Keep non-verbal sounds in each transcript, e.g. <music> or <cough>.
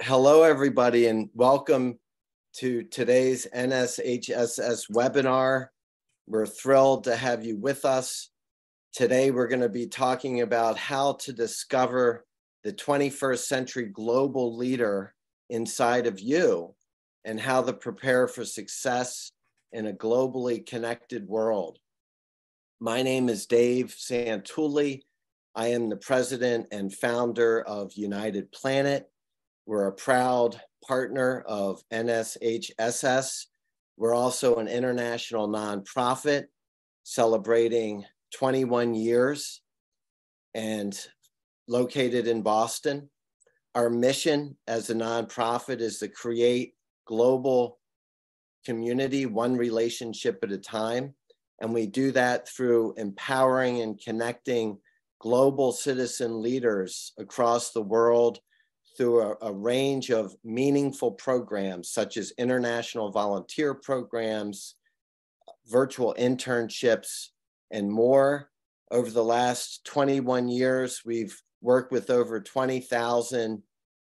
Hello, everybody, and welcome to today's NSHSS webinar. We're thrilled to have you with us. Today, we're going to be talking about how to discover the 21st century global leader inside of you and how to prepare for success in a globally connected world. My name is Dave Santulli. I am the president and founder of United Planet we're a proud partner of NSHSS. We're also an international nonprofit celebrating 21 years and located in Boston. Our mission as a nonprofit is to create global community, one relationship at a time. And we do that through empowering and connecting global citizen leaders across the world through a, a, range of meaningful programs such as international volunteer programs, virtual internships, and more. Over the last 21 years, we've worked with over 20,000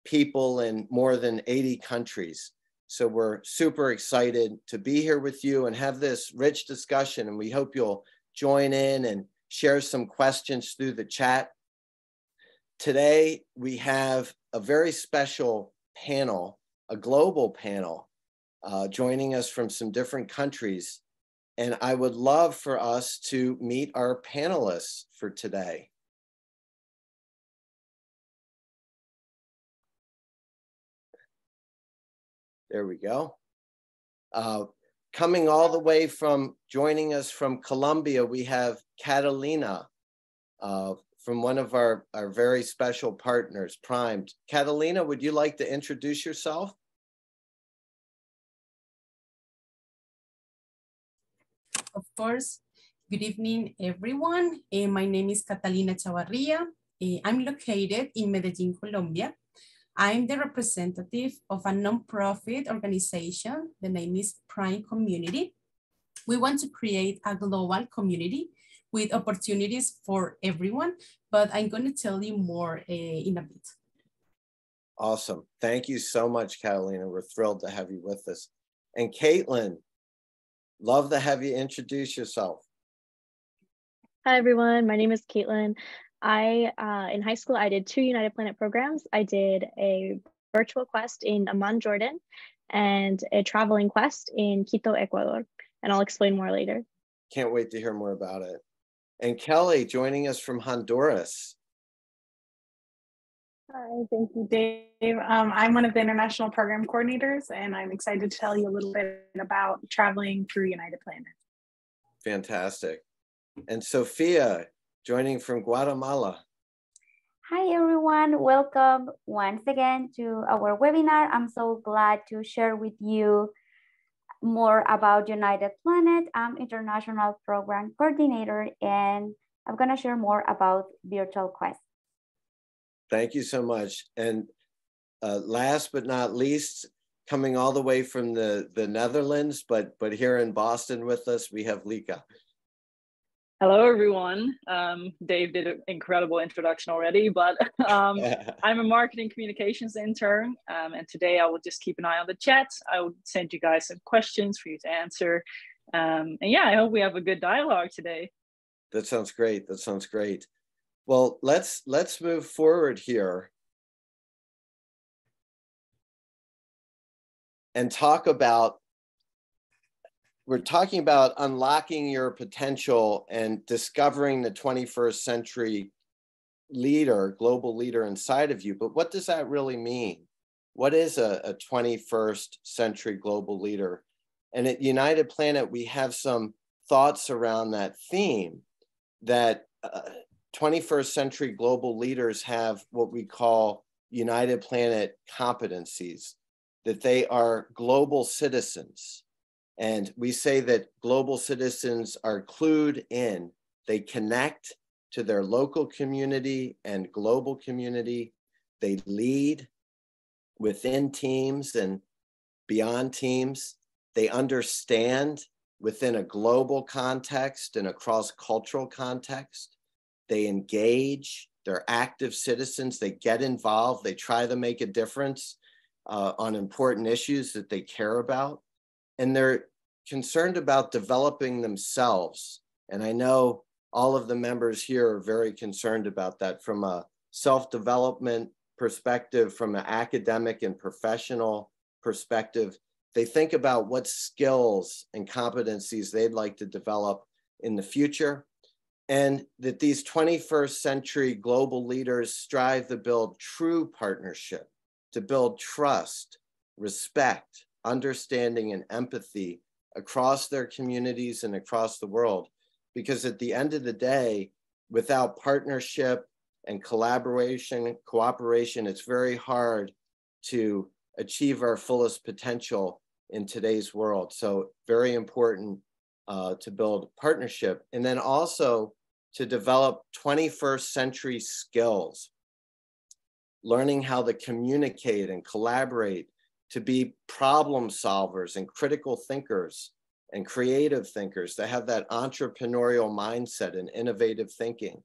people in more than 80 countries. So we're super excited to be here with you and have this rich discussion. And we hope you'll join in and share some questions through the chat. Today, we have a very special panel, a global panel, uh, joining us from some different countries. And I would love for us to meet our panelists for today. There we go. Uh, coming all the way from joining us from Colombia, we have Catalina uh, from one of our, our very special partners, Primed. Catalina, would you like to introduce yourself? Of course. Good evening, everyone. Uh, my name is Catalina Chavarria. Uh, I'm located in Medellin, Colombia. I'm the representative of a nonprofit organization. The name is Prime Community. We want to create a global community with opportunities for everyone, but I'm going to tell you more uh, in a bit. Awesome. Thank you so much, Catalina. We're thrilled to have you with us. And Caitlin, love to have you introduce yourself. Hi, everyone. My name is Caitlin. I, uh, in high school, I did two United Planet programs. I did a virtual quest in Amman, Jordan, and a traveling quest in Quito, Ecuador. And I'll explain more later. Can't wait to hear more about it and Kelly joining us from Honduras. Hi, thank you, Dave. Um, I'm one of the international program coordinators, and I'm excited to tell you a little bit about traveling through United Planet. Fantastic. And Sophia joining from Guatemala. Hi, everyone. Welcome once again to our webinar. I'm so glad to share with you more about United Planet. I'm International Program Coordinator, and I'm going to share more about Virtual Quest. Thank you so much. And uh, last but not least, coming all the way from the, the Netherlands, but, but here in Boston with us, we have Lika. Hello, everyone. Um, Dave did an incredible introduction already, but <laughs> um, <laughs> I'm a marketing communications intern. Um, and today I will just keep an eye on the chat. I will send you guys some questions for you to answer. Um, and yeah, I hope we have a good dialogue today. That sounds great. That sounds great. Well, let's let's move forward here and talk about we're talking about unlocking your potential and discovering the 21st century leader, global leader inside of you. But what does that really mean? What is a, a 21st century global leader? And at United Planet, we have some thoughts around that theme that uh, 21st century global leaders have what we call United Planet competencies, that they are global citizens and we say that global citizens are clued in, they connect to their local community and global community. They lead within teams and beyond teams. They understand within a global context and a cross cultural context. They engage, they're active citizens, they get involved, they try to make a difference. uh, on important issues that they care about. And they're concerned about developing themselves. And I know all of the members here are very concerned about that from a self development perspective, from an academic and professional perspective. They think about what skills and competencies they'd like to develop in the future and that these 21st century global leaders strive to build true partnership, to build trust, respect, understanding, and empathy across their communities and across the world. Because at the end of the day, without partnership and collaboration, cooperation, it's very hard to achieve our fullest potential in today's world. So, very important uh, to build partnership. And then also to develop 21st century skills, learning how to communicate and collaborate, to be problem solvers and critical thinkers and creative thinkers, to have that entrepreneurial mindset and innovative thinking,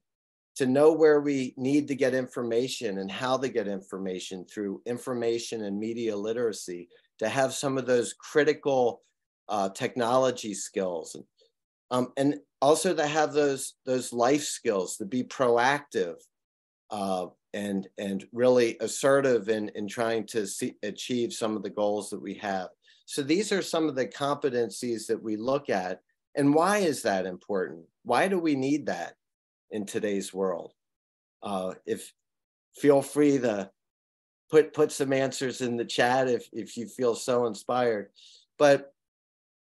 to know where we need to get information and how to get information through information and media literacy, to have some of those critical uh, technology skills. Um, and also to have those those life skills to be proactive uh, and and really assertive in in trying to see, achieve some of the goals that we have. So these are some of the competencies that we look at. And why is that important? Why do we need that in today's world? Uh, if feel free to put put some answers in the chat if if you feel so inspired. But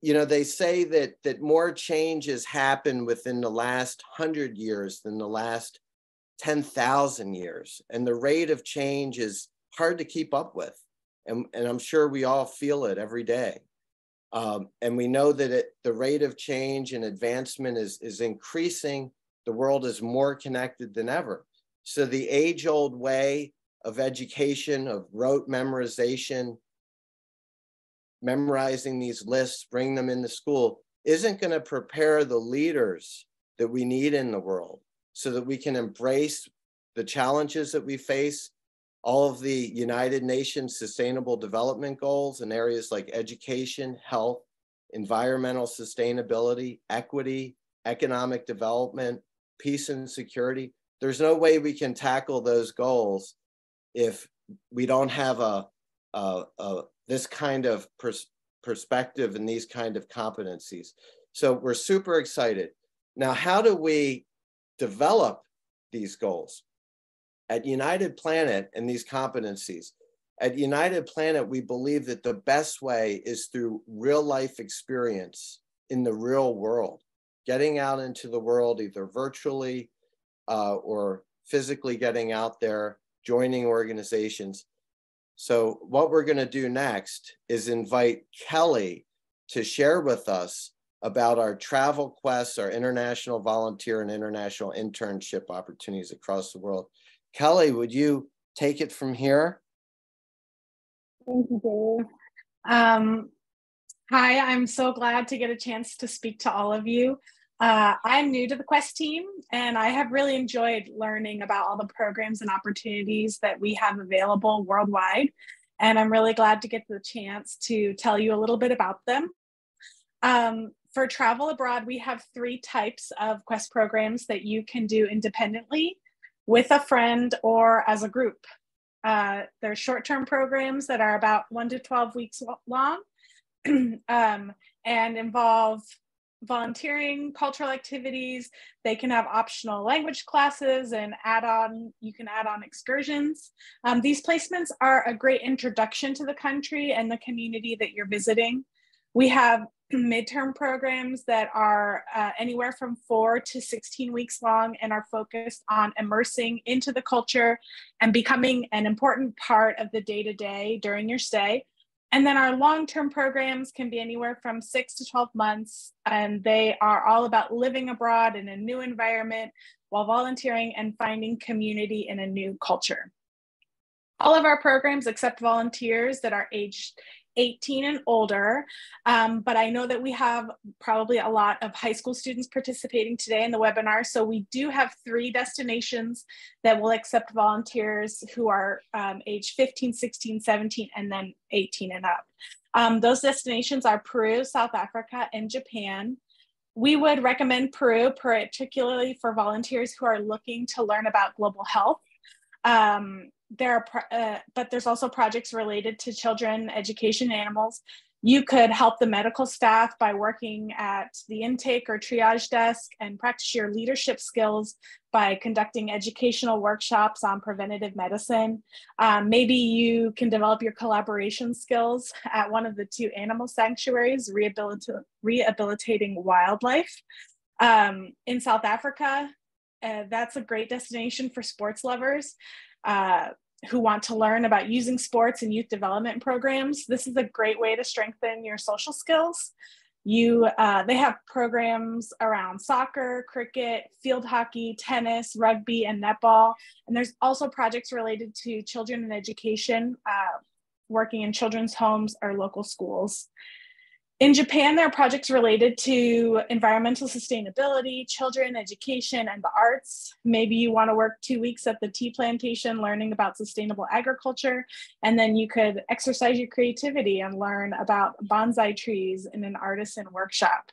you know they say that that more changes happen within the last 100 years than the last 10,000 years and the rate of change is hard to keep up with. And, and i'm sure we all feel it every day. Um, and we know that it, the rate of change and advancement is, is increasing. The world is more connected than ever. So the age old way of education of rote memorization memorizing these lists, bring them into school, isn't going to prepare the leaders that we need in the world so that we can embrace the challenges that we face, all of the United Nations Sustainable Development Goals in areas like education, health, environmental sustainability, equity, economic development, peace and security. There's no way we can tackle those goals if we don't have a, a, a this kind of pers perspective and these kind of competencies. So we're super excited. Now, how do we develop these goals? At United Planet and these competencies, at United Planet, we believe that the best way is through real life experience in the real world, getting out into the world either virtually uh, or physically getting out there, joining organizations. So what we're going to do next is invite Kelly to share with us about our travel quests, our international volunteer and international internship opportunities across the world. Kelly, would you take it from here? Thank you, Dave. Um, hi, I'm so glad to get a chance to speak to all of you. Uh, I'm new to the Quest team, and I have really enjoyed learning about all the programs and opportunities that we have available worldwide. And I'm really glad to get the chance to tell you a little bit about them. Um, for travel abroad, we have three types of Quest programs that you can do independently, with a friend, or as a group. Uh, there's short-term programs that are about one to 12 weeks long <clears throat> um, and involve volunteering, cultural activities. They can have optional language classes and add on, you can add on excursions. Um, these placements are a great introduction to the country and the community that you're visiting. We have <clears throat> midterm programs that are uh, anywhere from four to 16 weeks long and are focused on immersing into the culture and becoming an important part of the day to day during your stay. And then our long term programs can be anywhere from six to 12 months, and they are all about living abroad in a new environment while volunteering and finding community in a new culture. All of our programs accept volunteers that are aged 18 and older, um, but I know that we have probably a lot of high school students participating today in the webinar. So we do have three destinations that will accept volunteers who are um, age 15, 16, 17, and then 18 and up. Um, those destinations are Peru, South Africa, and Japan. We would recommend Peru, particularly for volunteers who are looking to learn about global health. Um, there are, uh, but there's also projects related to children, education, animals. You could help the medical staff by working at the intake or triage desk and practice your leadership skills by conducting educational workshops on preventative medicine. Um, maybe you can develop your collaboration skills at one of the two animal sanctuaries, rehabilita rehabilitating wildlife. Um, in South Africa, uh, that's a great destination for sports lovers. Uh, who want to learn about using sports and youth development programs. This is a great way to strengthen your social skills. You, uh, they have programs around soccer, cricket, field hockey, tennis, rugby, and netball. And there's also projects related to children and education, uh, working in children's homes or local schools. In Japan, there are projects related to environmental sustainability, children, education, and the arts. Maybe you want to work two weeks at the tea plantation learning about sustainable agriculture, and then you could exercise your creativity and learn about bonsai trees in an artisan workshop.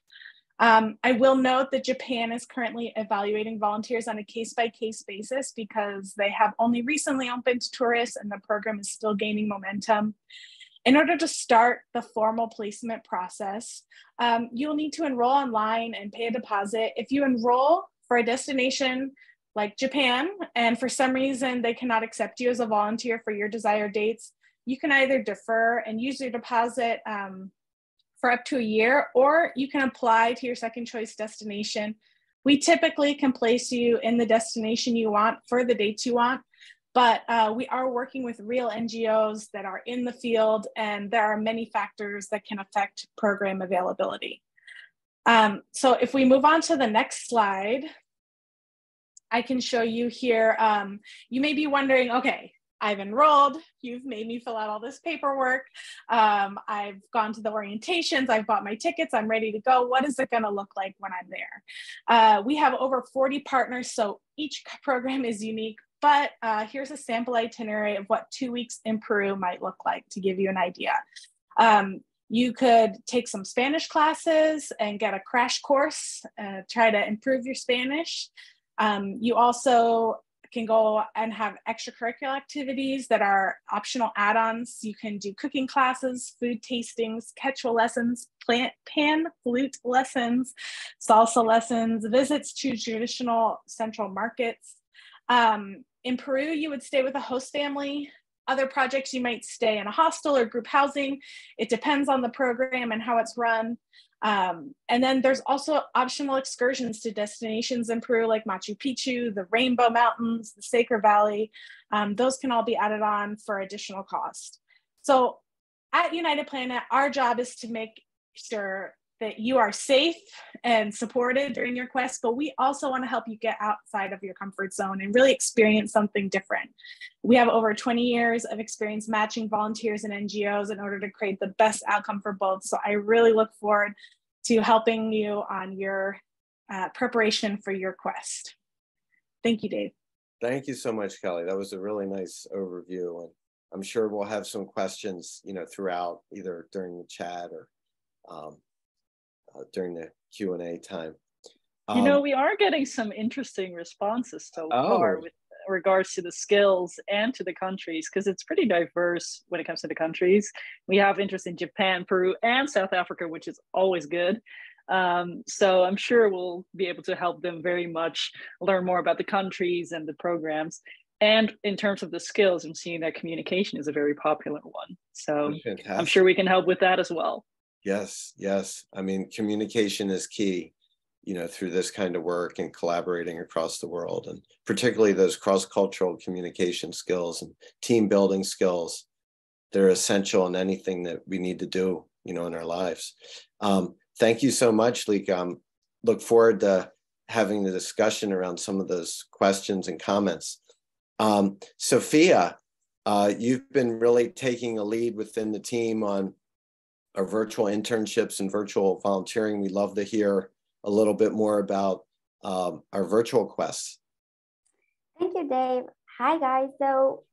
Um, I will note that Japan is currently evaluating volunteers on a case by case basis because they have only recently opened to tourists and the program is still gaining momentum. In order to start the formal placement process, um, you'll need to enroll online and pay a deposit. If you enroll for a destination like Japan, and for some reason they cannot accept you as a volunteer for your desired dates, you can either defer and use your deposit um, for up to a year, or you can apply to your second choice destination. We typically can place you in the destination you want for the dates you want, but uh, we are working with real NGOs that are in the field, and there are many factors that can affect program availability. Um, so if we move on to the next slide, I can show you here. Um, you may be wondering, okay, I've enrolled, you've made me fill out all this paperwork, um, I've gone to the orientations, I've bought my tickets, I'm ready to go. What is it gonna look like when I'm there? Uh, we have over 40 partners, so each program is unique, but uh, here's a sample itinerary of what two weeks in Peru might look like to give you an idea. Um, you could take some Spanish classes and get a crash course, uh, try to improve your Spanish. Um, you also can go and have extracurricular activities that are optional add-ons. You can do cooking classes, food tastings, quechua lessons, plant pan flute lessons, salsa lessons, visits to traditional central markets. Um, in Peru, you would stay with a host family. Other projects, you might stay in a hostel or group housing. It depends on the program and how it's run. Um, and then there's also optional excursions to destinations in Peru like Machu Picchu, the Rainbow Mountains, the Sacred Valley. Um, those can all be added on for additional cost. So at United Planet, our job is to make sure that you are safe and supported during your quest, but we also want to help you get outside of your comfort zone and really experience something different. We have over 20 years of experience matching volunteers and NGOs in order to create the best outcome for both. So I really look forward to helping you on your uh, preparation for your quest. Thank you, Dave. Thank you so much, Kelly. That was a really nice overview. And I'm sure we'll have some questions, you know, throughout either during the chat or um, uh, during the Q and A time. Um, you know, um, we are getting some interesting responses so oh. far with regards to the skills and to the countries because it's pretty diverse when it comes to the countries. We have interest in Japan, Peru, and South Africa, which is always good. Um, so I'm sure we'll be able to help them very much learn more about the countries and the programs. And in terms of the skills, I'm seeing that communication is a very popular one. So I'm sure we can help with that as well. Yes, yes. I mean, communication is key, you know, through this kind of work and collaborating across the world, and particularly those cross cultural communication skills and team building skills. They're essential in anything that we need to do, you know, in our lives. Um, thank you so much, Lika. Um, look forward to having the discussion around some of those questions and comments. Um, Sophia, uh, you've been really taking a lead within the team on our virtual internships and virtual volunteering. We'd love to hear a little bit more about um, our virtual quests. Thank you, Dave. Hi, guys. So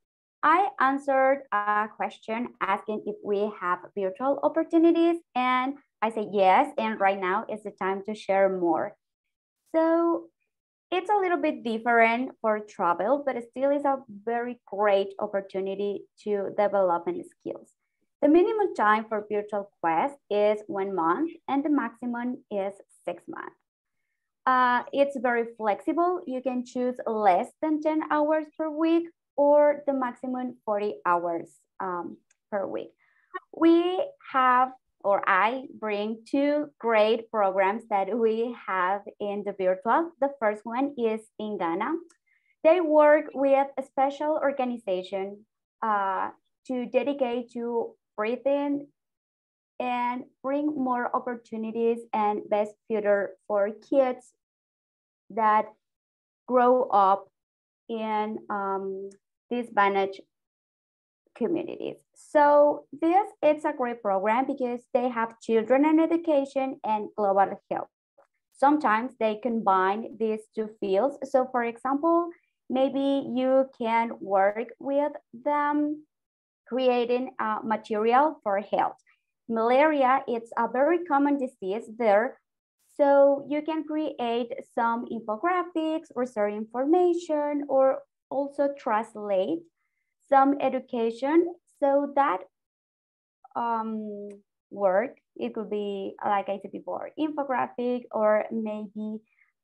I answered a question asking if we have virtual opportunities, and I said yes. And right now is the time to share more. So it's a little bit different for travel, but it still is a very great opportunity to develop skills. The minimum time for virtual quest is one month and the maximum is six months. Uh, it's very flexible. You can choose less than 10 hours per week or the maximum 40 hours um, per week. We have, or I bring two great programs that we have in the virtual. The first one is in Ghana. They work with a special organization uh, to dedicate to breathing and bring more opportunities and best future for kids that grow up in um, disadvantaged communities. So this it's a great program because they have children and education and global health. Sometimes they combine these two fields. So for example, maybe you can work with them creating uh, material for health. Malaria, it's a very common disease there. So you can create some infographics, research information, or also translate some education so that um, work, it could be, like I said before, infographic or maybe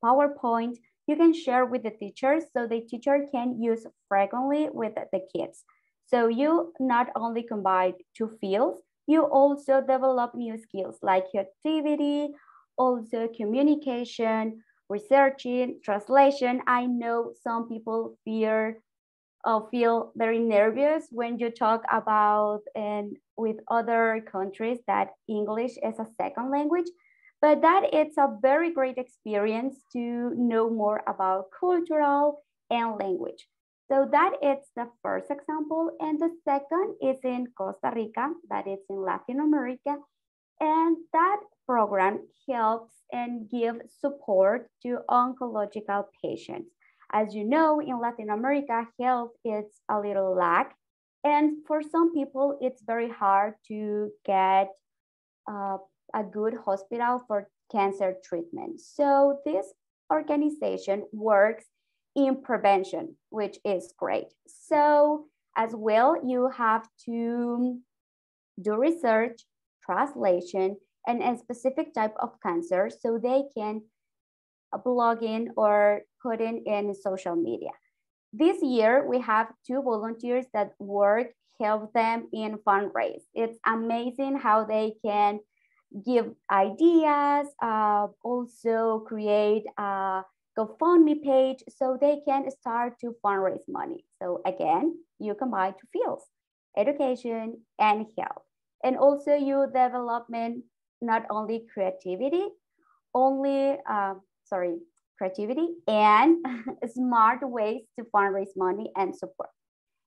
PowerPoint, you can share with the teachers so the teacher can use frequently with the kids. So you not only combine two fields, you also develop new skills like creativity, also communication, researching, translation. I know some people fear or feel very nervous when you talk about and with other countries that English is a second language, but that it's a very great experience to know more about cultural and language. So that is the first example. And the second is in Costa Rica, that is in Latin America. And that program helps and gives support to oncological patients. As you know, in Latin America, health is a little lack. And for some people, it's very hard to get uh, a good hospital for cancer treatment. So this organization works in prevention, which is great. So as well, you have to do research, translation, and a specific type of cancer so they can blog in or put in in social media. This year, we have two volunteers that work, help them in fundraise. It's amazing how they can give ideas, uh, also create uh, GoFundMe page so they can start to fundraise money. So again, you combine two fields, education and health. And also you development, not only creativity, only, uh, sorry, creativity and <laughs> smart ways to fundraise money and support.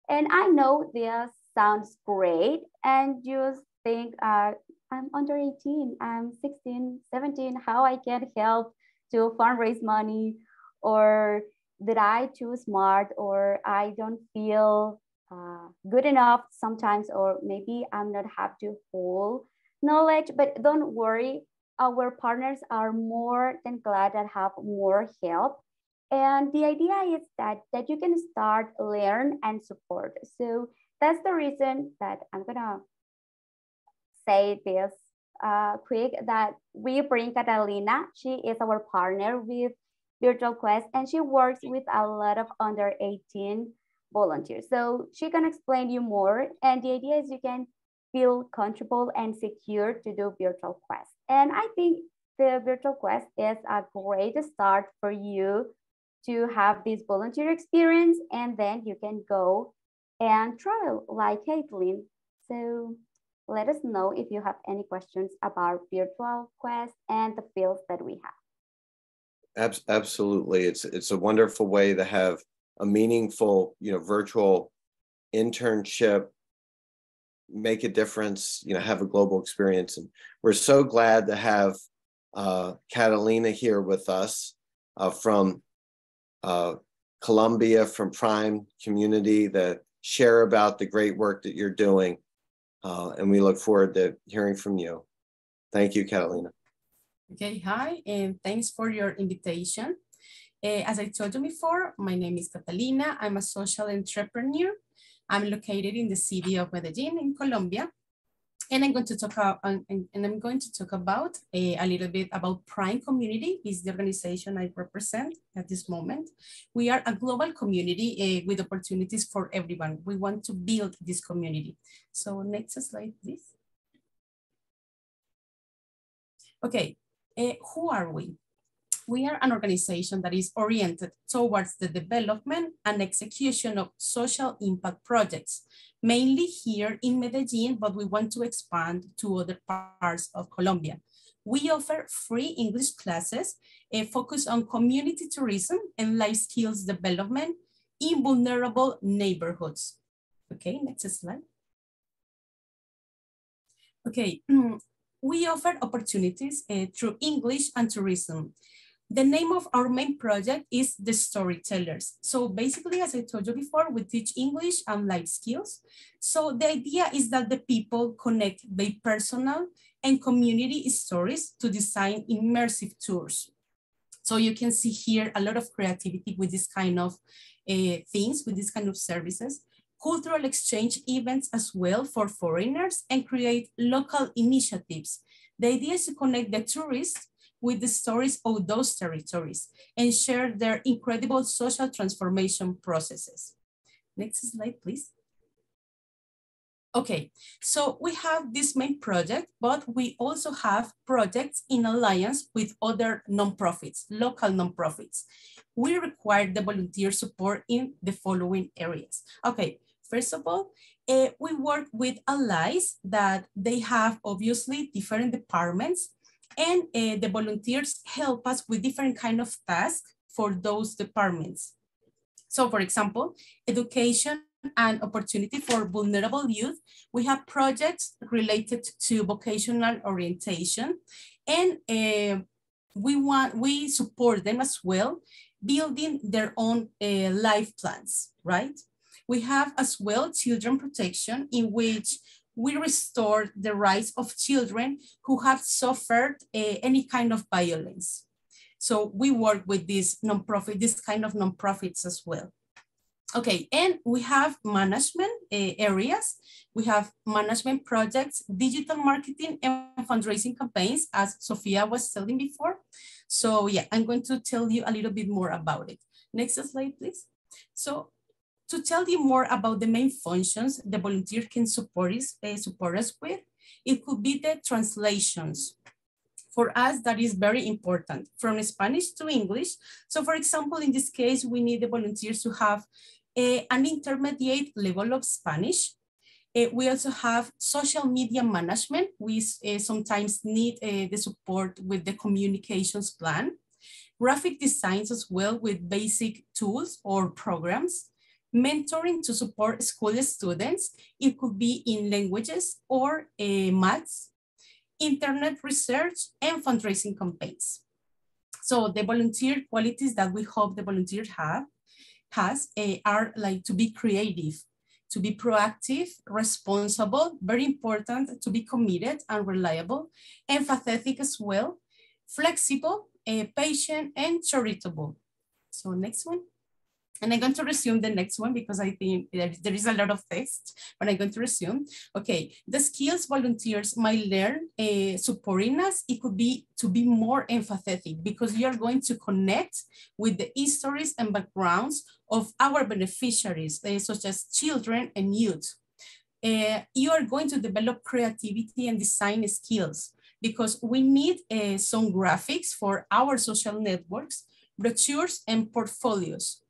And I know this sounds great and you think uh, I'm under 18, I'm 16, 17, how I can help to fundraise money or that I too smart or I don't feel uh, good enough sometimes or maybe I'm not have to full knowledge? But don't worry our partners are more than glad that have more help. And the idea is that that you can start learn and support. So that's the reason that I'm gonna say this uh, quick that we bring Catalina. She is our partner with Virtual Quest and she works with a lot of under 18 volunteers. So she can explain you more. And the idea is you can feel comfortable and secure to do Virtual Quest. And I think the Virtual Quest is a great start for you to have this volunteer experience and then you can go and travel like Caitlin. So let us know if you have any questions about virtual quest and the fields that we have. absolutely. It's, it's a wonderful way to have a meaningful, you know, virtual internship make a difference, you know, have a global experience. And we're so glad to have uh, Catalina here with us uh, from uh, Colombia, from Prime Community that share about the great work that you're doing. Uh, and we look forward to hearing from you. Thank you, Catalina. Okay, hi, and thanks for your invitation. Uh, as I told you before, my name is Catalina. I'm a social entrepreneur. I'm located in the city of Medellin in Colombia. And I'm going to talk about, and, and I'm going to talk about a, a, little bit about Prime Community is the organization I represent at this moment. We are a global community uh, with opportunities for everyone. We want to build this community. So next slide, please. Okay, uh, who are we? we are an organization that is oriented towards the development and execution of social impact projects, mainly here in Medellin, but we want to expand to other parts of Colombia. We offer free English classes uh, focused on community tourism and life skills development in vulnerable neighborhoods. Okay, next slide. Okay, <clears throat> we offer opportunities uh, through English and tourism. The name of our main project is The Storytellers. So basically, as I told you before, we teach English and life skills. So the idea is that the people connect their personal and community stories to design immersive tours. So you can see here a lot of creativity with this kind of uh, things, with this kind of services cultural exchange events as well for foreigners and create local initiatives. The idea is to connect the tourists with the stories of those territories and share their incredible social transformation processes. Next slide, please. Okay, so we have this main project, but we also have projects in alliance with other nonprofits, local nonprofits. We require the volunteer support in the following areas. Okay, first of all, uh, we work with allies that they have obviously different departments and uh, the volunteers help us with different kind of tasks for those departments. So for example, education and opportunity for vulnerable youth, we have projects related to vocational orientation. And uh, we want we support them as well building their own uh, life plans right? We have as well children protection in which we restore the rights of children who have suffered uh, any kind of violence. So we work with this nonprofit, this kind of nonprofits as well. Okay, and we have management uh, areas. We have management projects, digital marketing and fundraising campaigns, as Sophia was telling before. So yeah, I'm going to tell you a little bit more about it. Next slide, please. So to tell you more about the main functions the volunteer can support us, uh, support us with, it could be the translations. For us, that is very important, from Spanish to English. So for example, in this case, we need the volunteers to have a, eh, an intermediate level of Spanish. Uh, we also have social media management. We uh, sometimes need uh, the support with the communications plan. Graphic designs as well with basic tools or programs mentoring to support school students. It could be in languages or uh, maths, internet research, and fundraising campaigns. So the volunteer qualities that we hope the volunteer have has uh, are like to be creative, to be proactive, responsible, very important, to be committed and reliable, empathetic as well, flexible, uh, patient, and charitable. So next one. And I'm going to resume the next one because I think there is a lot of text, but I'm going to resume. Okay, the skills volunteers might learn uh, supporting us, it could be to be more empathetic because you're going to connect with the histories and backgrounds of our beneficiaries, uh, such as children and youth. Uh, you are going to develop creativity and design skills because we need some graphics for our social networks, brochures, and portfolios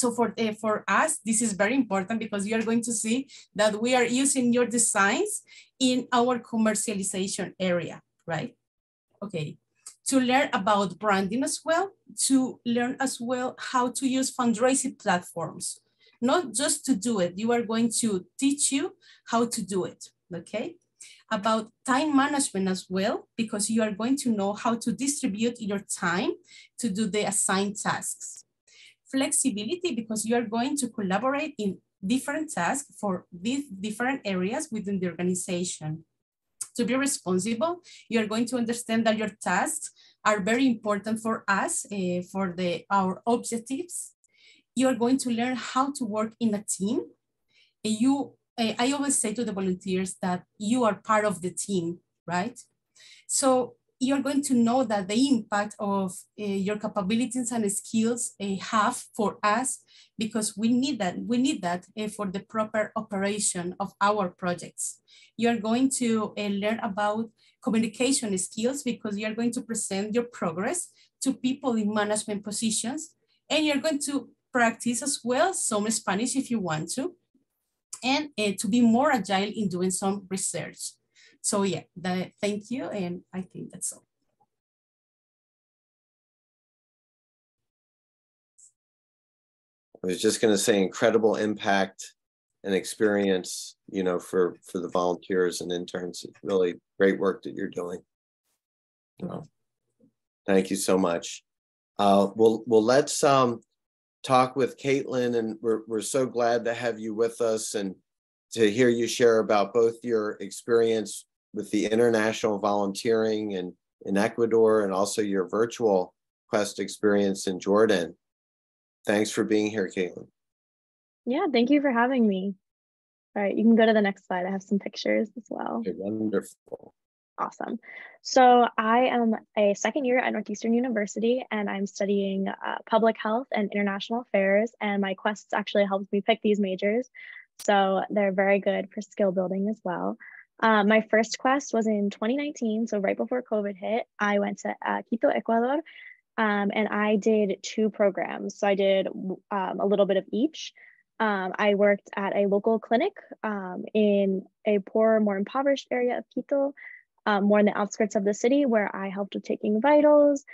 so for, uh, for us, this is very important because you are going to see that we are using your designs in our commercialization area, right? Okay, to learn about branding as well, to learn as well how to use fundraising platforms. not just to do it. You are going to teach you how to do it, okay? About time management as well, because you are going to know how to distribute your time to do the assigned tasks. Flexibility, because you are going to collaborate in different tasks for these different areas within the organization. To be responsible, you are going to understand that your tasks are very important for us, uh, for the, our objectives. You are going to learn how to work in a team. And you, uh, I always say to the volunteers that you are part of the team, right? So you're going to know that the impact of uh, your capabilities and skills uh, have for us because we need that we need that uh, for the proper operation of our projects you're going to learn about communication skills because you're going to present your progress to people in management positions and you're going to practice as well some Spanish if you want to and to be more agile in doing some research. So yeah, thank you. And I think that's all. I was just going to say incredible impact and experience, you know, for for the volunteers and interns. It's really great work that you're doing. thank you so much. Uh, well, well, let's um, talk with Caitlin, and we're we're so glad to have you with us and to hear you share about both your experience with the international volunteering and in Ecuador and also your virtual quest experience in Jordan. Thanks for being here, Caitlin. Yeah, thank you for having me. All right, you can go to the next slide. I have some pictures as well. Okay, wonderful. Awesome. So I am a second year at Northeastern University and I'm studying uh, public health and international affairs. And my quests actually helped me pick these majors. So they're very good for skill building as well. Uh, my first quest was in 2019, so right before COVID hit. I went to uh, Quito, Ecuador, um, and I did two programs. So I did um, a little bit of each. Um, I worked at a local clinic um, in a poor, more impoverished area of Quito, um, more in the outskirts of the city, where I helped with taking vitals,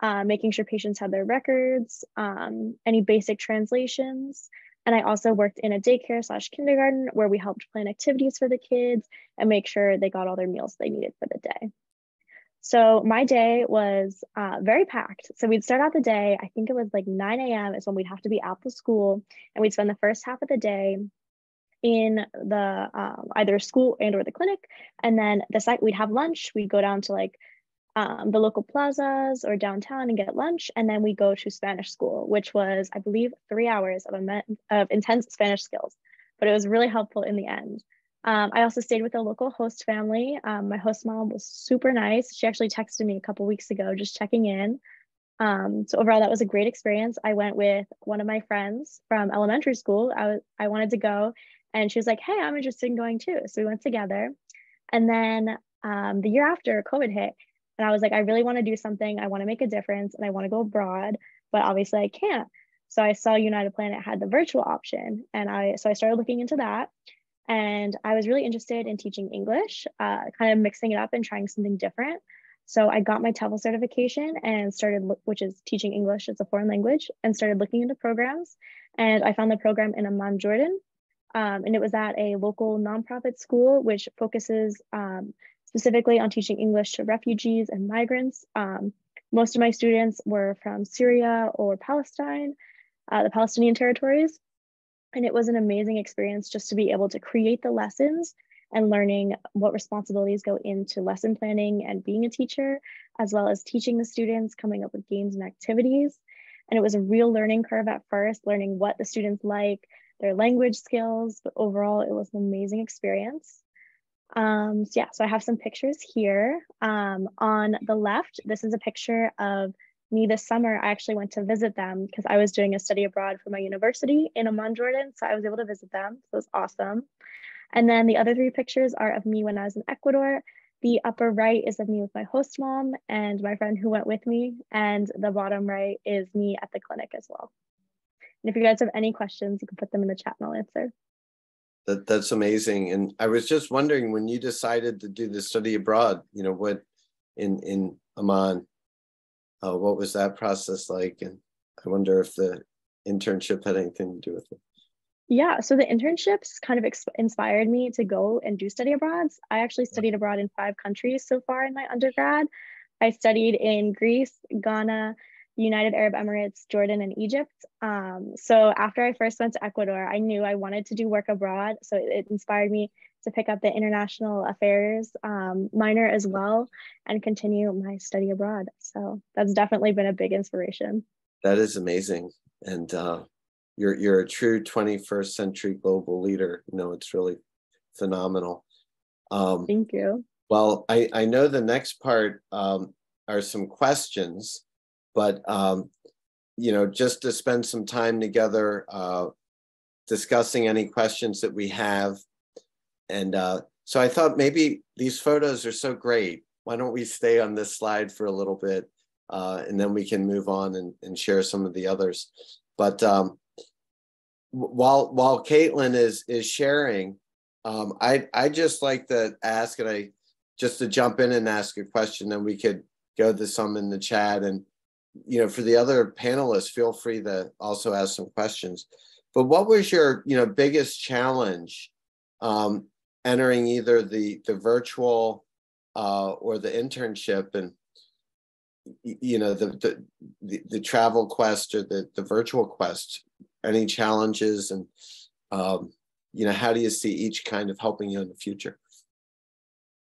uh, making sure patients had their records, um, any basic translations, and I also worked in a daycare slash kindergarten where we helped plan activities for the kids and make sure they got all their meals they needed for the day. So my day was uh, very packed. So we'd start out the day, I think it was like 9 a.m. is when we'd have to be at the school and we'd spend the first half of the day in the um, either school and or the clinic. And then the site we'd have lunch, we'd go down to like um, the local plazas or downtown and get lunch. And then we go to Spanish school, which was, I believe, three hours of, of intense Spanish skills, but it was really helpful in the end. Um, I also stayed with a local host family. Um, my host mom was super nice. She actually texted me a couple weeks ago, just checking in. Um, so overall, that was a great experience. I went with one of my friends from elementary school. I was I wanted to go, and she was like, "Hey, I'm interested in going too." So we went together. And then um, the year after COVID hit, and I was like, I really want to do something. I want to make a difference and I want to go abroad, but obviously I can't. So I saw United Planet had the virtual option. And I so I started looking into that. And I was really interested in teaching English, uh, kind of mixing it up and trying something different. So I got my TEFL certification and started, which is teaching English as a foreign language, and started looking into programs. And I found the program in Amman, Jordan. Um, and it was at a local nonprofit school, which focuses um, specifically on teaching English to refugees and migrants. Um, most of my students were from Syria or Palestine, uh, the Palestinian territories. And it was an amazing experience just to be able to create the lessons and learning what responsibilities go into lesson planning and being a teacher, as well as teaching the students, coming up with games and activities. And it was a real learning curve at first, learning what the students like, their language skills, but overall it was an amazing experience. Um, so yeah, so I have some pictures here. Um, on the left, this is a picture of me this summer. I actually went to visit them because I was doing a study abroad for my university in Amman, Jordan. So I was able to visit them. So it was awesome. And then the other three pictures are of me when I was in Ecuador. The upper right is of me with my host mom and my friend who went with me. And the bottom right is me at the clinic as well. And if you guys have any questions, you can put them in the chat and I'll answer. That that's amazing. And I was just wondering when you decided to do the study abroad, you know, what in in Amman, uh, what was that process like? And I wonder if the internship had anything to do with it. Yeah, so the internships kind of inspired me to go and do study abroads. I actually studied abroad in five countries so far in my undergrad. I studied in Greece, Ghana, United Arab Emirates, Jordan, and Egypt. Um, so after I first went to Ecuador, I knew I wanted to do work abroad. So it inspired me to pick up the international affairs um, minor as well and continue my study abroad. So that's definitely been a big inspiration. That is amazing. And uh, you're you're a true 21st century global leader. You know, it's really phenomenal. Um, Thank you. Well, I, I know the next part um, are some questions, but um, you know, just to spend some time together uh, discussing any questions that we have. And uh, so I thought maybe these photos are so great. Why don't we stay on this slide for a little bit, uh, and then we can move on and, and share some of the others. But um, while while Caitlin is is sharing, um, I I just like to ask, and I just to jump in and ask a question, then we could go to some in the chat, and you know, for the other panelists, feel free to also ask some questions. But what was your you know biggest challenge um, entering either the the virtual uh, or the internship, and you know the the the, the travel quest or the the virtual quest any challenges and um, you know how do you see each kind of helping you in the future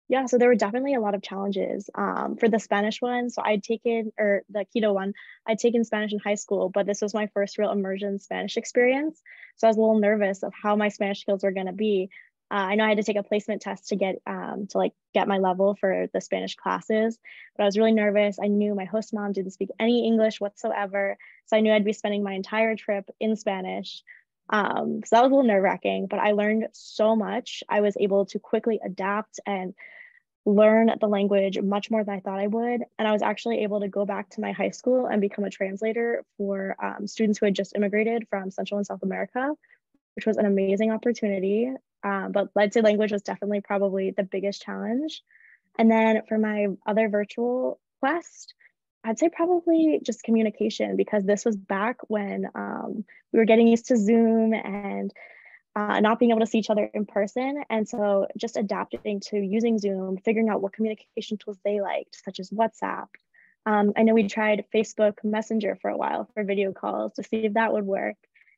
yeah so there were definitely a lot of challenges um, for the spanish one so i'd taken or the Quito one i'd taken spanish in high school but this was my first real immersion spanish experience so i was a little nervous of how my spanish skills were going to be uh, I know I had to take a placement test to get um, to like get my level for the Spanish classes, but I was really nervous. I knew my host mom didn't speak any English whatsoever, so I knew I'd be spending my entire trip in Spanish. Um, so that was a little nerve wracking, but I learned so much. I was able to quickly adapt and learn the language much more than I thought I would. And I was actually able to go back to my high school and become a translator for um, students who had just immigrated from Central and South America, which was an amazing opportunity. Um, but I'd say language was definitely probably the biggest challenge. And then for my other virtual quest, I'd say probably just communication because this was back when um, we were getting used to Zoom and uh, not being able to see each other in person. And so just adapting to using Zoom, figuring out what communication tools they liked, such as WhatsApp. Um, I know we tried Facebook Messenger for a while for video calls to see if that would work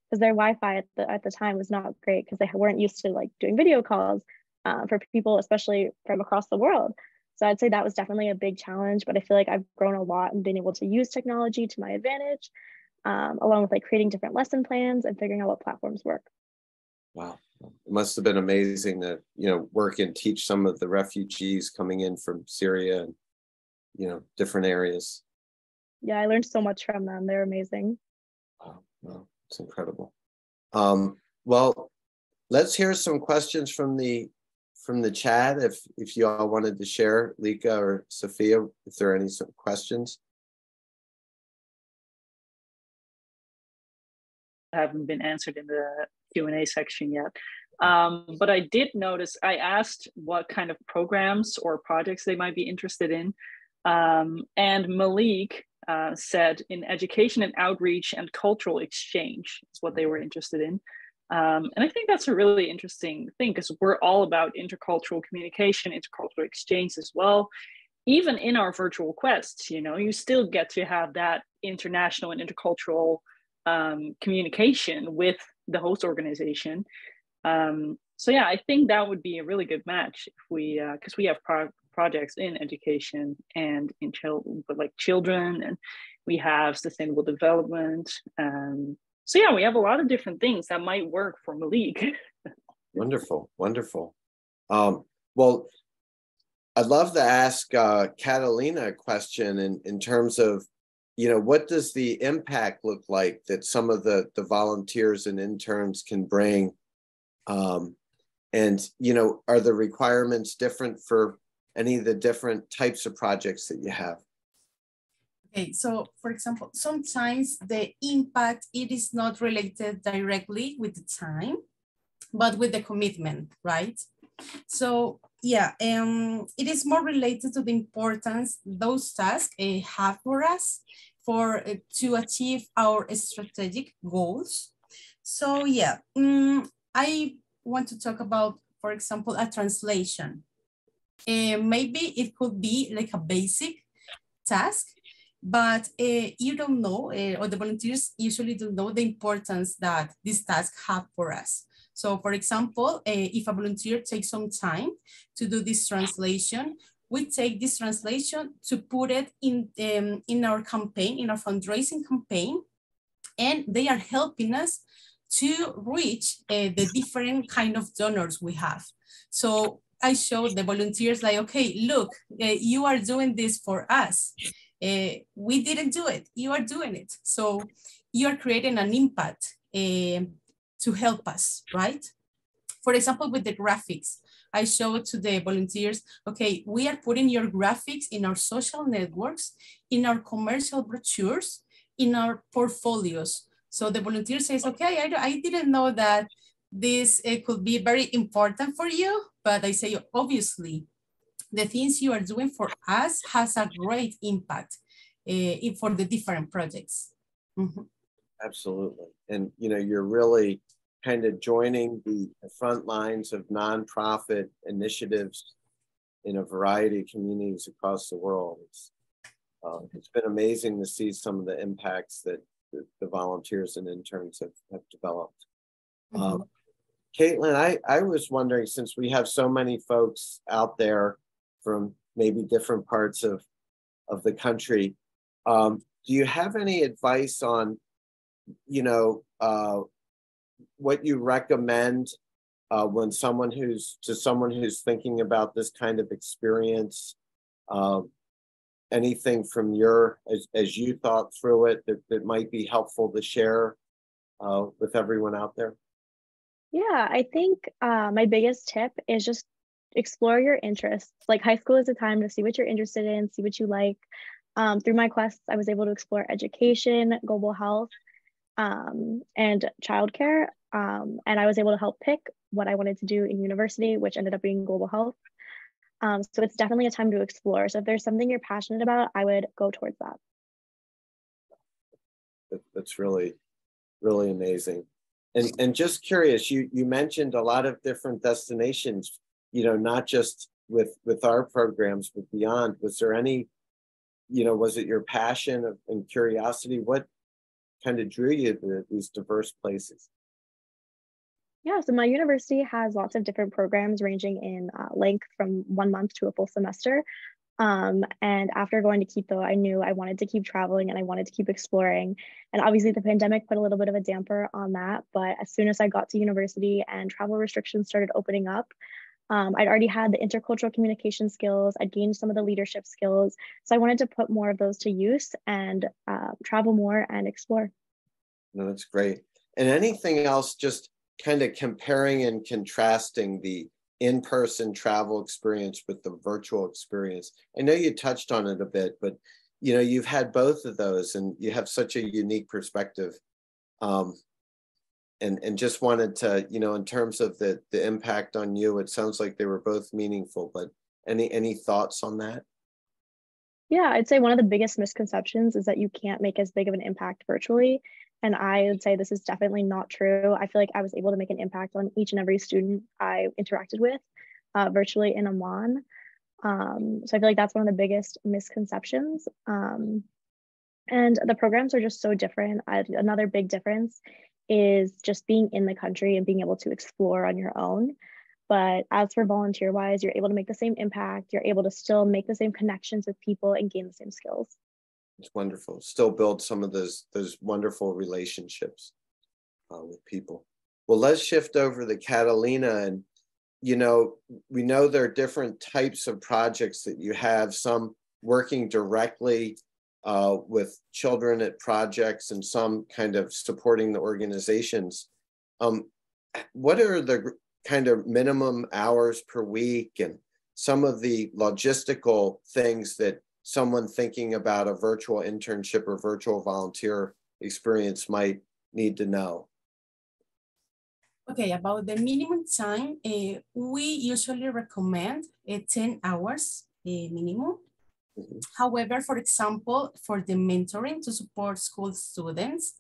because their Wi-Fi at the at the time was not great because they weren't used to like doing video calls uh, for people, especially from across the world. So I'd say that was definitely a big challenge, but I feel like I've grown a lot and been able to use technology to my advantage, um, along with like creating different lesson plans and figuring out what platforms work. Wow, it must have been amazing to you know work and teach some of the refugees coming in from Syria and you know different areas. Yeah, I learned so much from them. They're amazing. Wow, wow. It's incredible. Um, well, let's hear some questions from the from the chat. If if you all wanted to share, Lika or Sophia, if there are any some questions. Haven't been answered in the Q and A section yet. Um, but I did notice I asked what kind of programs or projects they might be interested in. Um, and Malik uh, said in education and outreach and cultural exchange is what they were interested in. Um, and I think that's a really interesting thing because we're all about intercultural communication, intercultural exchange as well. Even in our virtual quests, you know, you still get to have that international and intercultural um, communication with the host organization. Um, so yeah, I think that would be a really good match if we, because uh, we have pro- projects in education and in children, but like children, and we have sustainable development. Um, so yeah, we have a lot of different things that might work for Malik. <laughs> wonderful, wonderful. Um, well, I'd love to ask uh, Catalina a question in, in terms of, you know, what does the impact look like that some of the, the volunteers and interns can bring? Um, and, you know, are the requirements different for any of the different types of projects that you have? Okay, so for example, sometimes the impact, it is not related directly with the time, but with the commitment, right? So yeah, um, it is more related to the importance those tasks uh, have for us for uh, to achieve our strategic goals. So yeah, um, I want to talk about, for example, a translation. Uh, maybe it could be like a basic task, but uh, you don't know, or the volunteers usually don't know the importance that this task have for us. So for example, if a volunteer takes some time to do this translation, we take this translation to put it in, um, in our campaign, in our fundraising campaign, and they are helping us to reach uh, the different kind of donors we have. So I showed the volunteers like, okay, look, uh, you are doing this for us. Uh, we didn't do it, you are doing it. So you are creating an impact uh, to help us, right? For example, with the graphics, I showed to the volunteers, okay, we are putting your graphics in our social networks, in our commercial brochures, in our portfolios. So the volunteer says, okay, I, I didn't know that this it could be very important for you, but I say, obviously, the things you are doing for us has a great impact uh, for the different projects. Mm -hmm. Absolutely. And, you know, you're really kind of joining the front lines of nonprofit initiatives in a variety of communities across the world. It's, uh, it's been amazing to see some of the impacts that the, the volunteers and interns have, have developed. Mm-hmm. Um, Caitlin, I, I was wondering since we have so many folks out there from maybe different parts of, of the country, um, do you have any advice on, you know, uh, what you recommend uh, when someone who's to someone who's thinking about this kind of experience uh, anything from your as, as you thought through it that, that might be helpful to share uh, with everyone out there? Yeah i think uh, my biggest tip is just explore your interests. Like high school is a time to see what you're interested in see what you like. Um, through my quests i was able to explore education global health um, and childcare. Um, and I was able to help pick what I wanted to do in university, which ended up being global health. Um, so it's definitely a time to explore. So if there's something you're passionate about, I would go towards that. That's really, really amazing. And, and just curious, you, you mentioned a lot of different destinations, you know, not just with, with our programs, but beyond. Was there any, you know, was it your passion and curiosity? What, kind of drew you to these diverse places? Yeah, so my university has lots of different programs ranging in uh, length from one month to a full semester. Um, and after going to Quito, I knew I wanted to keep traveling and I wanted to keep exploring. And obviously, the pandemic put a little bit of a damper on that. But as soon as I got to university and travel restrictions started opening up, um, I'd already had the intercultural communication skills, I'd gained some of the leadership skills. So I wanted to put more of those to use and uh, travel more and explore. No, that's great. And anything else, just kind of comparing and contrasting the in-person travel experience with the virtual experience. I know you touched on it a bit, but you know, you've had both of those and you have such a unique perspective. Um, and and just wanted to you know in terms of the the impact on you it sounds like they were both meaningful but any any thoughts on that? Yeah i'd say one of the biggest misconceptions is that you can't make as big of an impact virtually and i would say this is definitely not true. I feel like i was able to make an impact on each and every student i interacted with uh, virtually in Amman um, so i feel like that's one of the biggest misconceptions. Um, and the programs are just so different. I, another big difference is just being in the country and being able to explore on your own. But as for volunteer wise, you're able to make the same impact. You're able to still make the same connections with people and gain the same skills. It's wonderful. Still build some of those those wonderful relationships uh, with people. Well, let's shift over to Catalina and you know we know there are different types of projects that you have. Some working directly uh, with children at projects and some kind of supporting the organizations. Um, what are the kind of minimum hours per week and some of the logistical things that someone thinking about a virtual internship or virtual volunteer experience might need to know? Okay, about the minimum time, uh, we usually recommend uh, 10 hours uh, minimum However, for example, for the mentoring to support school students,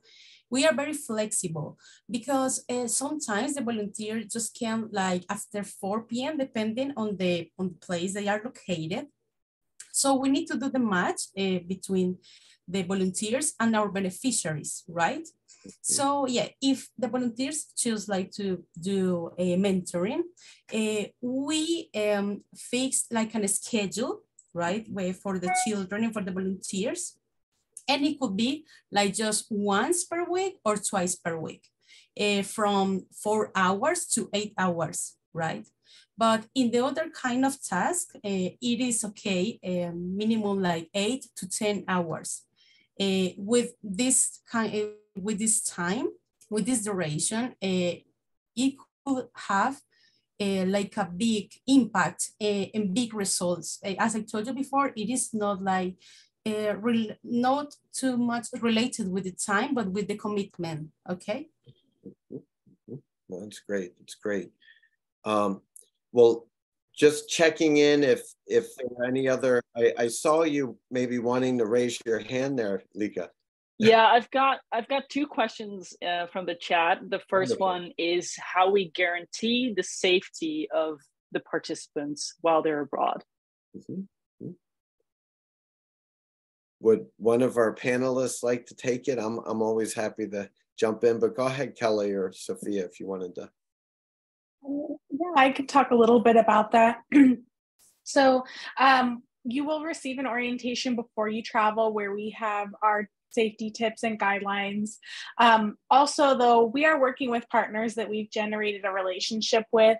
we are very flexible because uh, sometimes the volunteer just can like after 4 p.m. depending on the on the place they are located. So we need to do the match uh, between the volunteers and our beneficiaries, right? So yeah, if the volunteers choose like to do a mentoring, uh, we um, fix like a schedule, right, way for the children and for the volunteers. And it could be like just once per week or twice per week, uh, from four hours to eight hours, right? But in the other kind of task, uh, it is okay, uh, minimum like eight to 10 hours. Uh, with this kind, with this time, with this duration, it could have uh, like a big impact uh, and big results. Uh, as I told you before, it is not like uh, not too much related with the time, but with the commitment. Okay. Well, that's great. That's great. Um, well, just checking in if if there are any other. I, I saw you maybe wanting to raise your hand there, Lika. Yeah, I've got I've got two questions uh, from the chat. The first Wonderful. one is how we guarantee the safety of the participants while they're abroad. Mm-hmm. mm-hmm. Would one of our panelists like to take it? I'm I'm always happy to jump in, but go ahead, Kelly or Sophia, if you wanted to. Yeah, I could talk a little bit about that. <clears throat> so, um, you will receive an orientation before you travel where we have our safety tips and guidelines. Um, also, though, we are working with partners that we've generated a relationship with.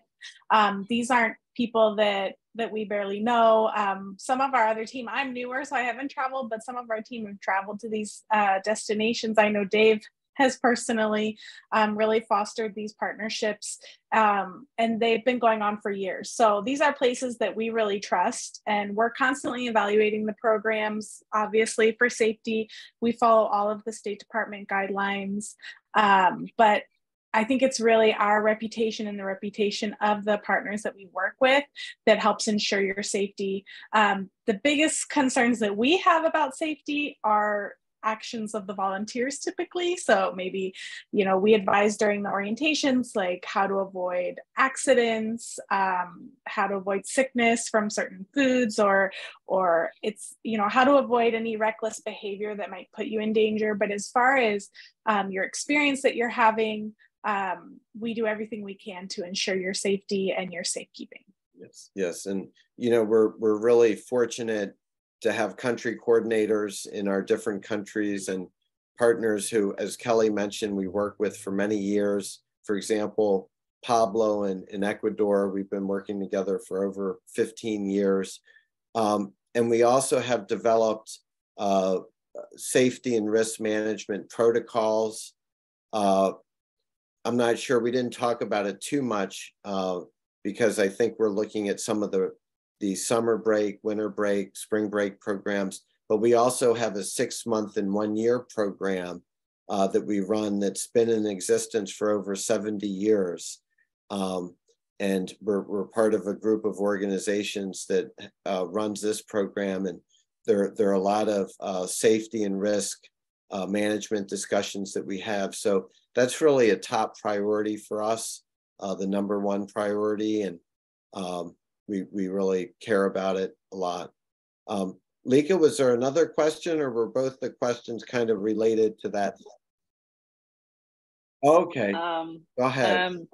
Um, these aren't people that that we barely know. Um, some of our other team, I'm newer, so I haven't traveled, but some of our team have traveled to these uh, destinations. I know Dave has personally um, really fostered these partnerships um, and they've been going on for years so these are places that we really trust and we're constantly evaluating the programs obviously for safety we follow all of the state department guidelines um, but I think it's really our reputation and the reputation of the partners that we work with that helps ensure your safety. Um, the biggest concerns that we have about safety are actions of the volunteers typically. So maybe, you know, we advise during the orientations like how to avoid accidents, um, how to avoid sickness from certain foods, or or it's you know how to avoid any reckless behavior that might put you in danger. But as far as um, your experience that you're having, um, we do everything we can to ensure your safety and your safekeeping. Yes, yes, and you know we're we're really fortunate to have country coordinators in our different countries and partners who, as Kelly mentioned, we work with for many years. For example, Pablo in, in Ecuador, we've been working together for over 15 years. Um, and we also have developed uh, safety and risk management protocols. Uh, I'm not sure, we didn't talk about it too much uh, because I think we're looking at some of the the summer break, winter break, spring break programs, but we also have a six month and one year program uh, that we run that's been in existence for over 70 years. Um, and we're, we're part of a group of organizations that uh, runs this program. And there, there are a lot of uh, safety and risk uh, management discussions that we have. So that's really a top priority for us, uh, the number one priority. And um, we, we really care about it a lot. Um, Lika, was there another question or were both the questions kind of related to that? Okay, um, go ahead. Um,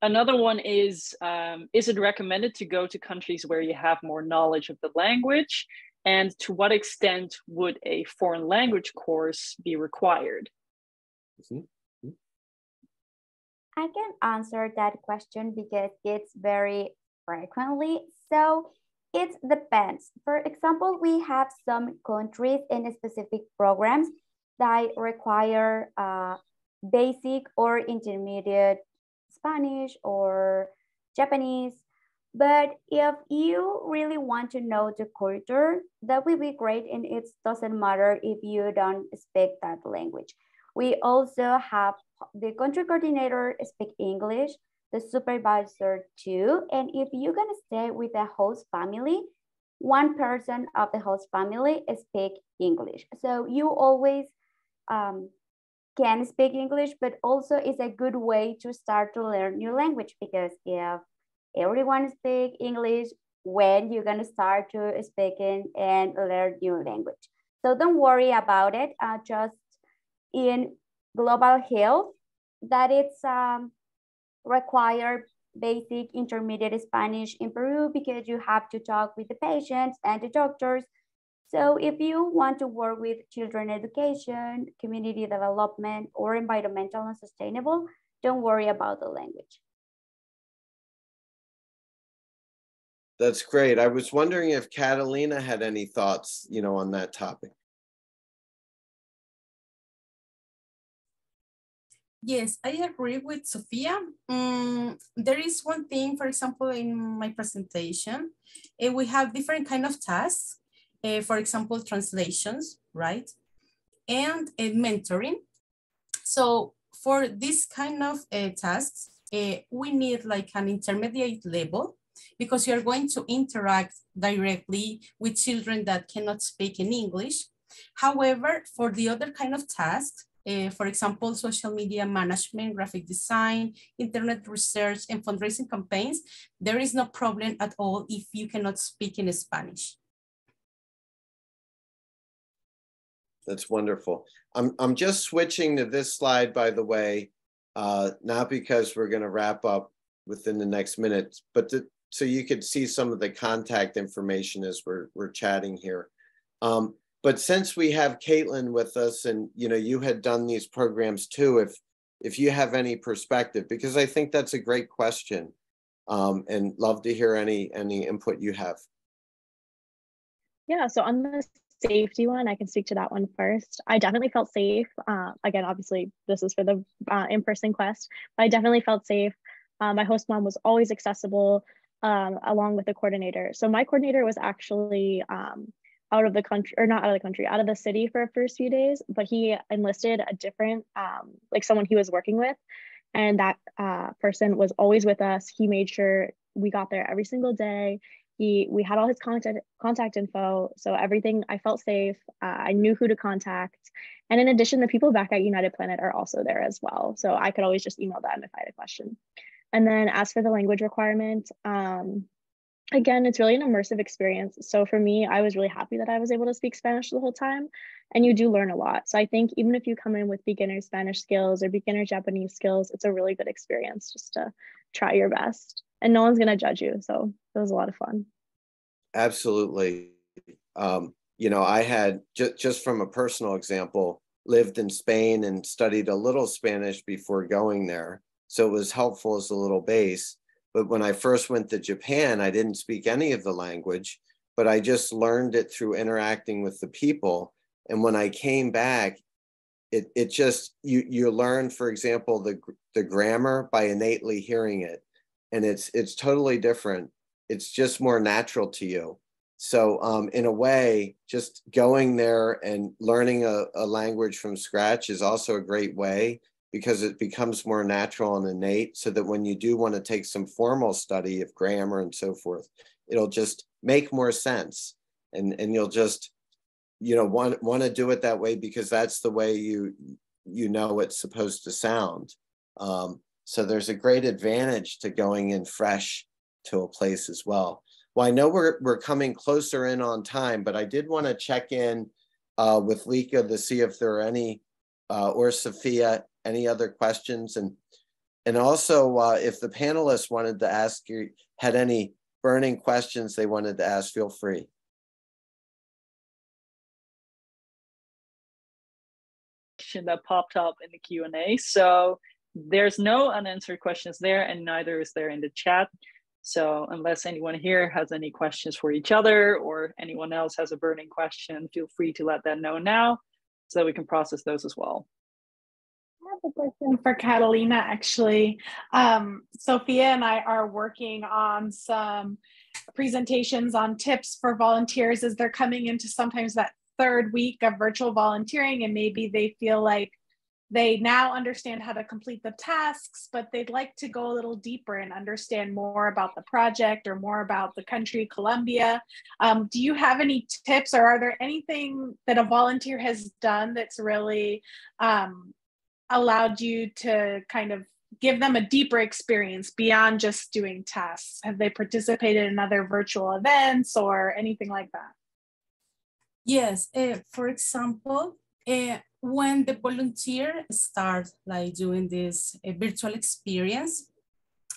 another one is, um, is it recommended to go to countries where you have more knowledge of the language? And to what extent would a foreign language course be required? Mm -hmm. I can answer that question because it's very frequently. So it depends. For example, we have some countries in specific programs that require uh, basic or intermediate Spanish or Japanese. But if you really want to know the culture, that will be great. And it doesn't matter if you don't speak that language. We also have the country coordinator speak English, the supervisor too. And if you're gonna stay with a host family, one person of the host family speak English. So you always um, can speak English, but also it's a good way to start to learn new language because if everyone speak English, when you're gonna start to speaking and learn new language. So don't worry about it. Uh, just in global health, that it's um, required basic intermediate Spanish in Peru because you have to talk with the patients and the doctors. So if you want to work with children education, community development, or environmental and sustainable, don't worry about the language. That's great. I was wondering if Catalina had any thoughts, you know, on that topic. Yes, I agree with Sophia. Um, there is one thing, for example, in my presentation, uh, we have different kind of tasks. Uh, for example, translations, right? And uh, mentoring. So for this kind of tasks, we need like an intermediate level because you're going to interact directly with children that cannot speak in English. However, for the other kind of tasks, uh, for example, social media management, graphic design, internet research, and fundraising campaigns, there is no problem at all if you cannot speak in Spanish. That's wonderful. I'm, I'm just switching to this slide, by the way, uh, not because we're going to wrap up within the next minute, but to, so you could see some of the contact information as we're, we're chatting here. Um, but since we have Caitlin with us and you know you had done these programs too, if if you have any perspective, because I think that's a great question um, and love to hear any any input you have. Yeah, so on the safety one, I can speak to that one first. I definitely felt safe. Uh, again, obviously, this is for the uh, in-person quest, but I definitely felt safe. Uh, my host mom was always accessible um, along with the coordinator. So my coordinator was actually um, out of the country or not out of the country, out of the city for the first few days, but he enlisted a different, um, like someone he was working with. And that uh, person was always with us. He made sure we got there every single day. He, we had all his contact contact info, so everything I felt safe. Uh, I knew who to contact, and in addition, the people back at United Planet are also there as well. So I could always just email them if I had a question. And then as for the language requirement, um, again, it's really an immersive experience. So for me, I was really happy that I was able to speak Spanish the whole time. And you do learn a lot. So I think even if you come in with beginner Spanish skills or beginner Japanese skills, it's a really good experience just to try your best. And no one's going to judge you. So it was a lot of fun. Absolutely. Um, you know, I had just just from a personal example, lived in Spain and studied a little Spanish before going there. So it was helpful as a little base. But when I first went to Japan, I didn't speak any of the language, but I just learned it through interacting with the people. And when I came back, it, it just you you learn, for example, the the grammar by innately hearing it, and it's it's totally different. It's just more natural to you. So um, in a way, just going there and learning a, a language from scratch is also a great way because it becomes more natural and innate so that when you do want to take some formal study of grammar and so forth it'll just make more sense. And and you'll just you know want want to do it that way because that's the way you you know it's supposed to sound. Um, so there's a great advantage to going in fresh to a place as well. Well i know we're we're coming closer in on time but i did want to check in uh, with Lika to see if there are any uh, or Sophia any other questions? And and also, uh, if the panelists wanted to ask you, had any burning questions they wanted to ask, feel free. That popped up in the Q and A. So there's no unanswered questions there, and neither is there in the chat. So unless anyone here has any questions for each other or anyone else has a burning question, feel free to let that know now so that we can process those as well have a question for Catalina, actually. Um, Sophia and I are working on some presentations on tips for volunteers as they're coming into sometimes that third week of virtual volunteering, and maybe they feel like they now understand how to complete the tasks, but they'd like to go a little deeper and understand more about the project or more about the country, Colombia. Um, do you have any tips or are there anything that a volunteer has done that's really um, allowed you to kind of give them a deeper experience beyond just doing tests? Have they participated in other virtual events or anything like that? Yes, uh, for example, uh, when the volunteer starts like doing this uh, virtual experience,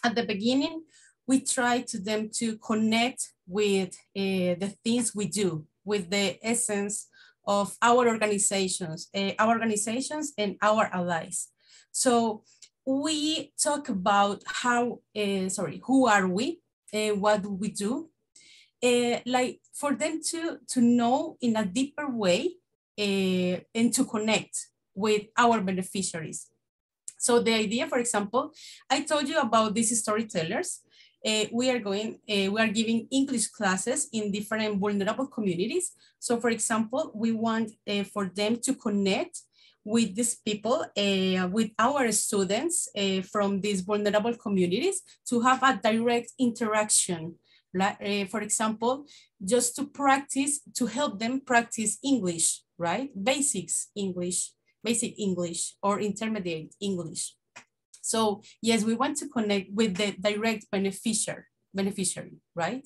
at the beginning, we try to them to connect with the things we do, with the essence of our organizations, our organizations and our allies. So we talk about how, uh, sorry, who are we, uh, what do we do, uh, like for them to, to know in a deeper way and to connect with our beneficiaries. So the idea, for example, I told you about these storytellers. Uh, we are going, uh, we are giving English classes in different vulnerable communities. So for example, we want uh, for them to connect with these people, uh, with our students uh, from these vulnerable communities to have a direct interaction. Uh, for example, just to practice, to help them practice English, right? Basics English, basic English or intermediate English. So yes, we want to connect with the direct beneficiary, beneficiary, right?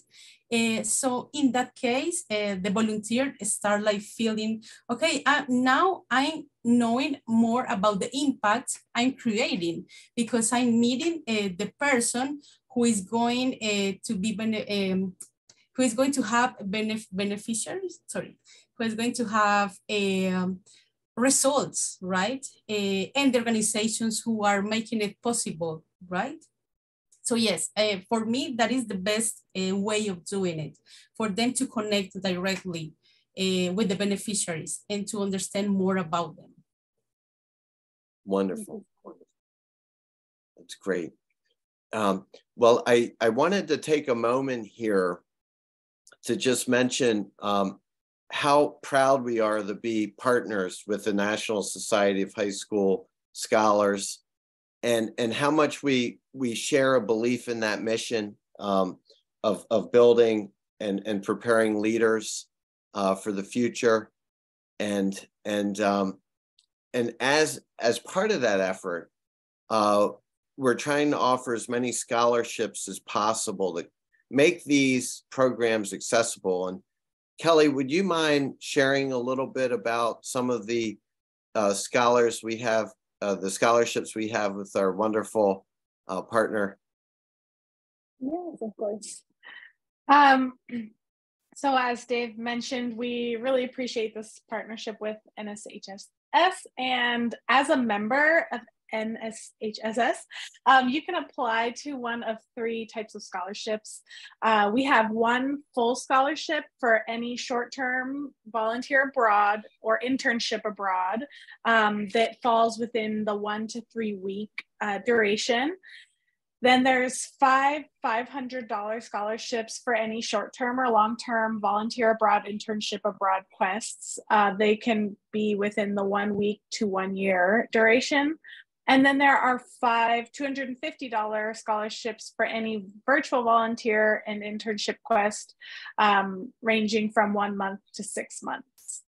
Uh, so in that case, uh, the volunteer start like feeling, okay, uh, now I'm knowing more about the impact I'm creating because I'm meeting uh, the person who is going to be, um, who is going to have benef beneficiaries, sorry, who is going to have um, results, right? Uh, and the organizations who are making it possible, right? So yes, uh, for me, that is the best uh, way of doing it, for them to connect directly with the beneficiaries and to understand more about them. Wonderful. That's great. Um, well, I, I wanted to take a moment here to just mention um, how proud we are to be partners with the National Society of High School Scholars and and how much we we share a belief in that mission um, of of building and and preparing leaders uh, for the future, and and um, and as as part of that effort, uh, we're trying to offer as many scholarships as possible to make these programs accessible. And Kelly, would you mind sharing a little bit about some of the uh, scholars we have uh, the scholarships we have with our wonderful uh, partner? Yes, of course. Um, <clears throat> so as Dave mentioned, we really appreciate this partnership with NSHSS. And as a member of NSHSS, um, you can apply to one of three types of scholarships. Uh, we have one full scholarship for any short-term volunteer abroad or internship abroad um, that falls within the one to three week uh, duration. Then there's five $500 scholarships for any short-term or long-term volunteer abroad internship abroad quests. Uh, they can be within the one week to one year duration. And then there are five $250 scholarships for any virtual volunteer and internship quest, um, ranging from one month to six months.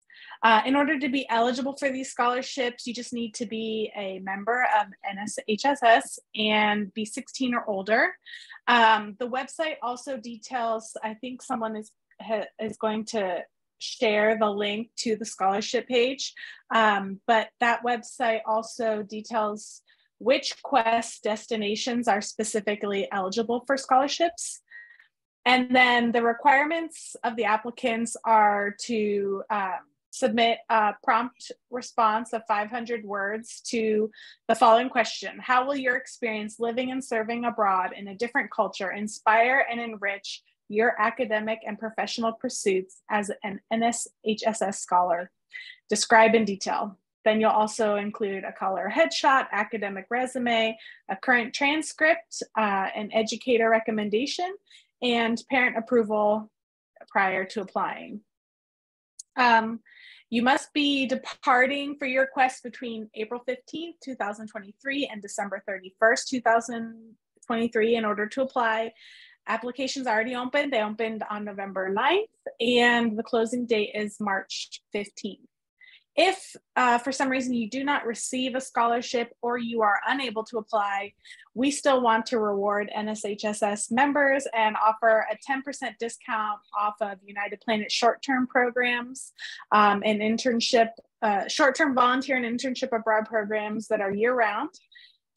Uh, in order to be eligible for these scholarships, you just need to be a member of NSHSS and be 16 or older. Um, the website also details, I think someone is, is going to share the link to the scholarship page. Um, but that website also details which quest destinations are specifically eligible for scholarships. And then the requirements of the applicants are to um, submit a prompt response of 500 words to the following question How will your experience living and serving abroad in a different culture inspire and enrich your academic and professional pursuits as an NSHSS scholar. Describe in detail. Then you'll also include a color headshot, academic resume, a current transcript, uh, an educator recommendation, and parent approval prior to applying. Um, you must be departing for your quest between April 15th, 2023 and December 31st, 2023 in order to apply applications already opened. They opened on November 9th, and the closing date is March 15th. if uh, for some reason you do not receive a scholarship or you are unable to apply, we still want to reward NSHSS members and offer a 10% discount off of United Planet short-term programs um, and internship, uh, short-term volunteer and internship abroad programs that are year-round.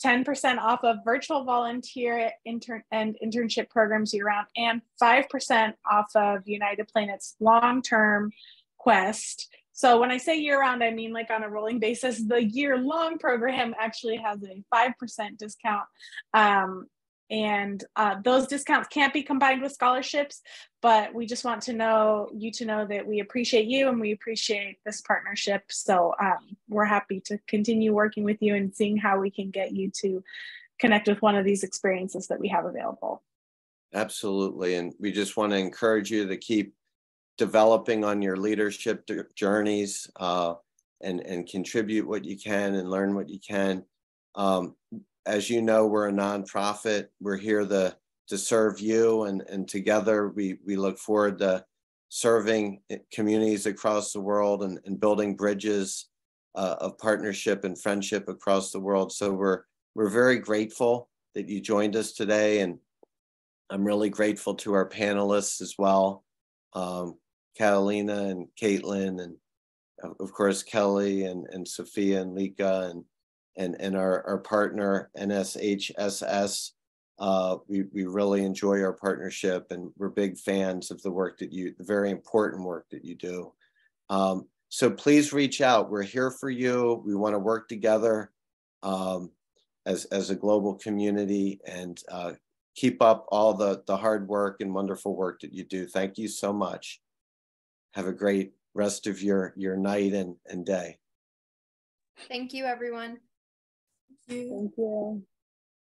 10% off of virtual volunteer intern and internship programs year round, and 5% off of United Planet's long term quest so when I say year round, I mean like on a rolling basis. The year long program actually has a 5% discount. Um, and uh, those discounts can't be combined with scholarships, but we just want to know you to know that we appreciate you and we appreciate this partnership. So um, we're happy to continue working with you and seeing how we can get you to connect with one of these experiences that we have available. Absolutely. And we just want to encourage you to keep developing on your leadership journeys uh, and, and contribute what you can and learn what you can. Um, as you know, we're a nonprofit. We're here to, to serve you, and, and together we, we look forward to serving communities across the world and, and building bridges uh, of partnership and friendship across the world. So we're, we're very grateful that you joined us today, and I'm really grateful to our panelists as well. Um, Catalina and Caitlin and of course Kelly and, and Sophia and Lika and and and our, our partner NSHSS. Uh, we, we really enjoy our partnership and we're big fans of the work that you, the very important work that you do. Um, so please reach out. We're here for you. We want to work together um, as, as a global community and uh, keep up all the, the hard work and wonderful work that you do. Thank you so much have a great rest of your your night and, and day. Thank you, everyone. Thank you. Thank you.